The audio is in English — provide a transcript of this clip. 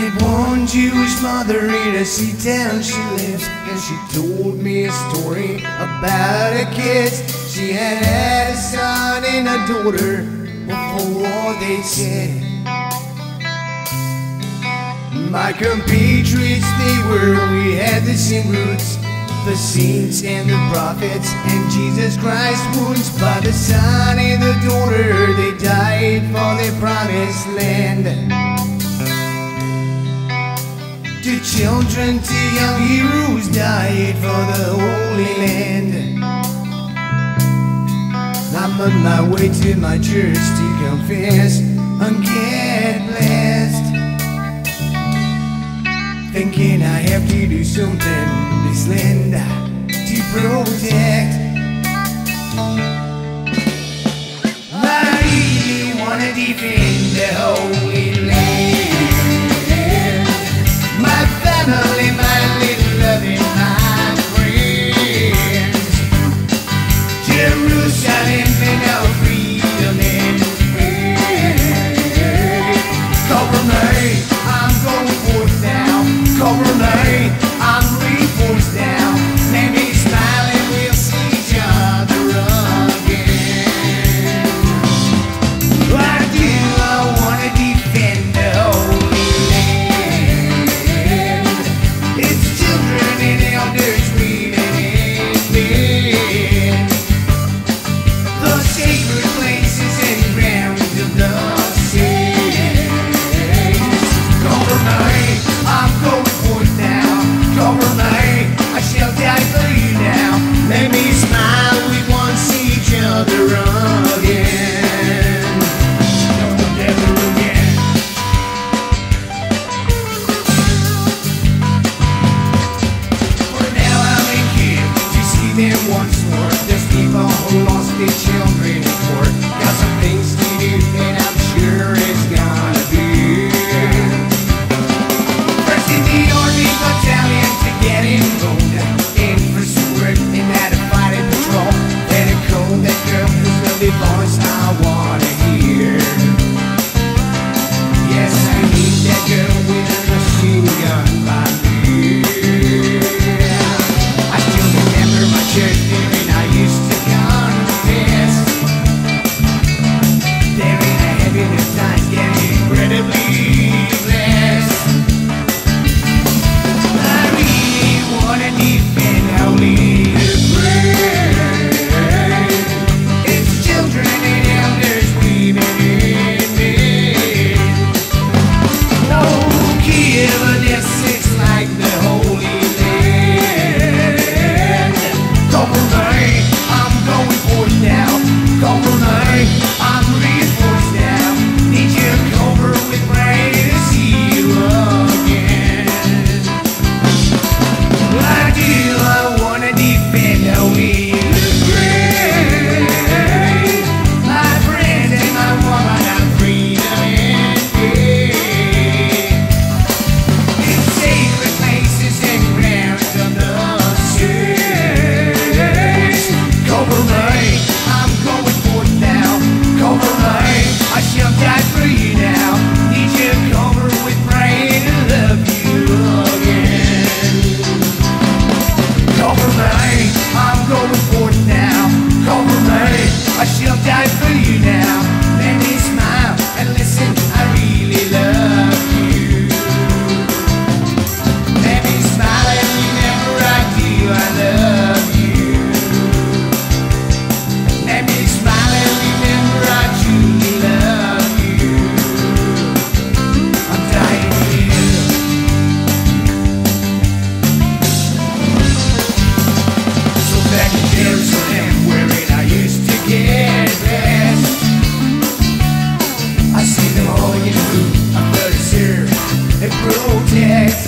met one Jewish mother in a city town she lives, and she told me a story about her kids She had a son and a daughter before they said. My compatriots, they were, we had the same roots. The saints and the prophets and Jesus Christ wounds by the son and the daughter, they died for their promised land. Two children, two young heroes died for the Holy Land. I'm on my way to my church to confess and get blessed. Thinking I have to do something this land to protect. I wanna defend the Holy them once more. There's people who lost their children Protect.